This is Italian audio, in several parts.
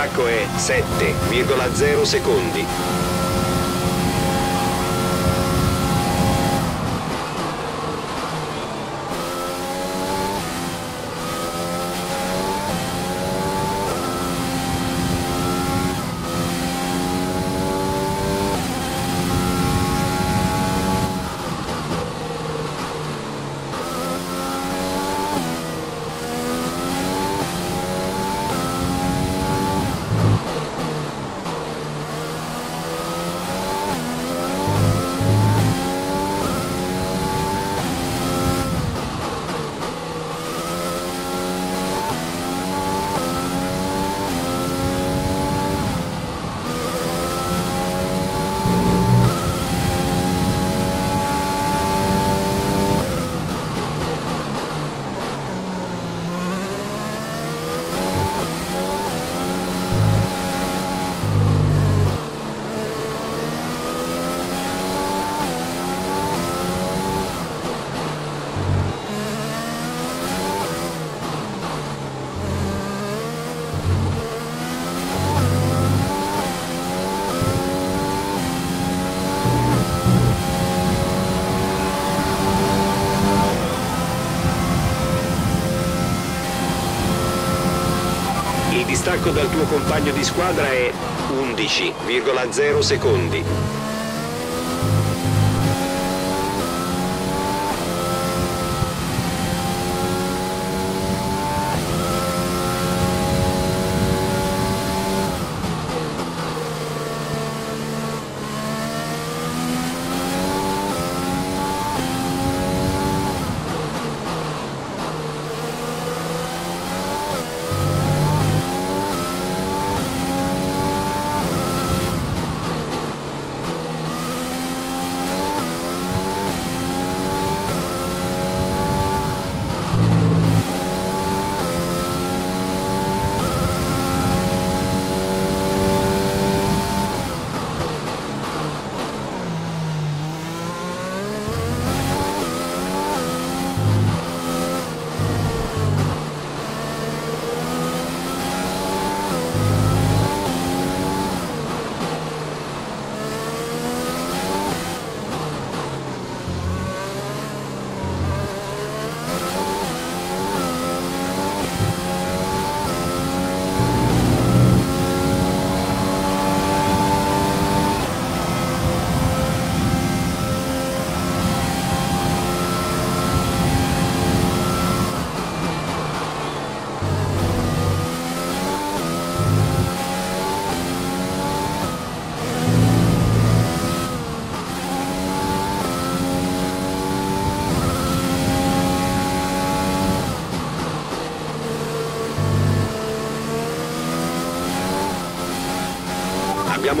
6, il distacco è 7,0 secondi. Distacco dal tuo compagno di squadra è 11,0 secondi.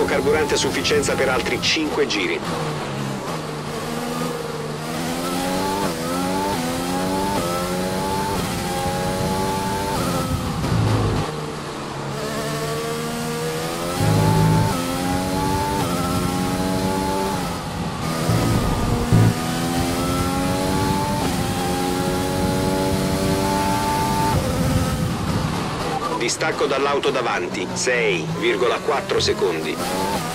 Carburante a sufficienza per altri 5 giri. Distacco dall'auto davanti, 6,4 secondi.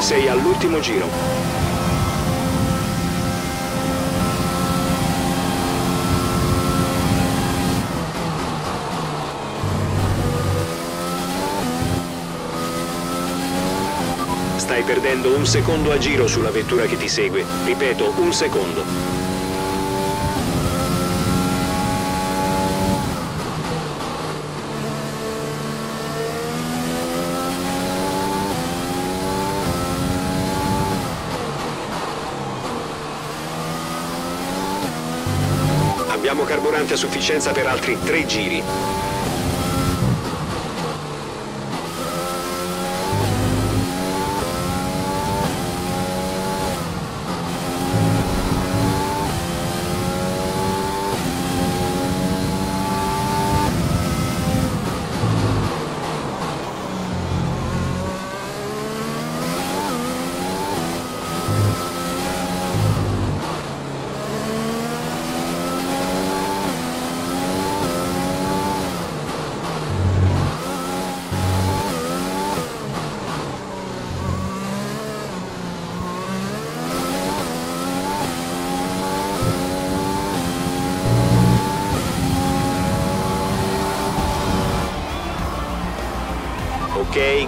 Sei all'ultimo giro. Stai perdendo un secondo a giro sulla vettura che ti segue. Ripeto, un secondo. Abbiamo carburante a sufficienza per altri tre giri.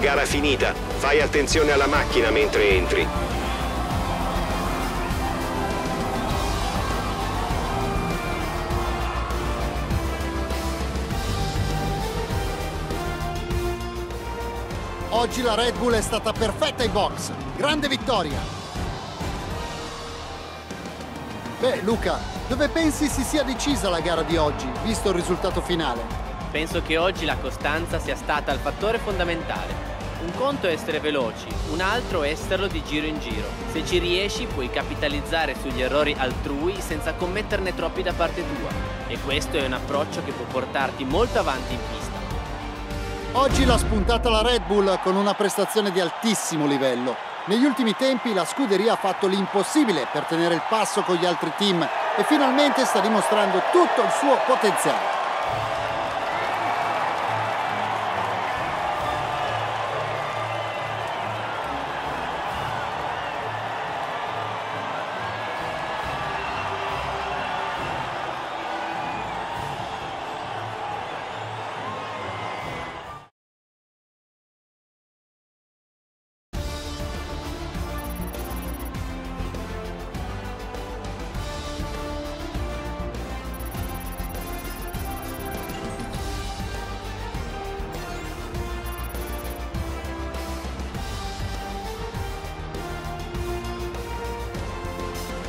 Gara finita. Fai attenzione alla macchina mentre entri. Oggi la Red Bull è stata perfetta ai box. Grande vittoria. Beh, Luca, dove pensi si sia decisa la gara di oggi, visto il risultato finale? Penso che oggi la costanza sia stata il fattore fondamentale. Un conto è essere veloci, un altro esserlo di giro in giro. Se ci riesci puoi capitalizzare sugli errori altrui senza commetterne troppi da parte tua. E questo è un approccio che può portarti molto avanti in pista. Oggi l'ha spuntata la Red Bull con una prestazione di altissimo livello. Negli ultimi tempi la scuderia ha fatto l'impossibile per tenere il passo con gli altri team e finalmente sta dimostrando tutto il suo potenziale.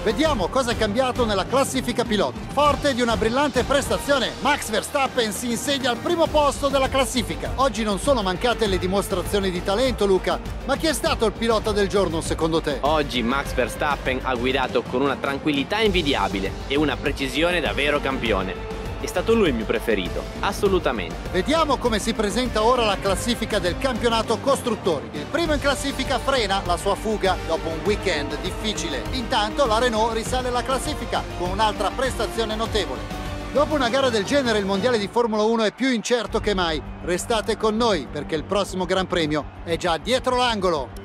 Vediamo cosa è cambiato nella classifica piloti. Forte di una brillante prestazione, Max Verstappen si insegna al primo posto della classifica. Oggi non sono mancate le dimostrazioni di talento, Luca, ma chi è stato il pilota del giorno secondo te? Oggi Max Verstappen ha guidato con una tranquillità invidiabile e una precisione da vero campione. È stato lui il mio preferito, assolutamente. Vediamo come si presenta ora la classifica del campionato costruttori. Il primo in classifica frena la sua fuga dopo un weekend difficile. Intanto la Renault risale la classifica con un'altra prestazione notevole. Dopo una gara del genere il mondiale di Formula 1 è più incerto che mai. Restate con noi perché il prossimo Gran Premio è già dietro l'angolo.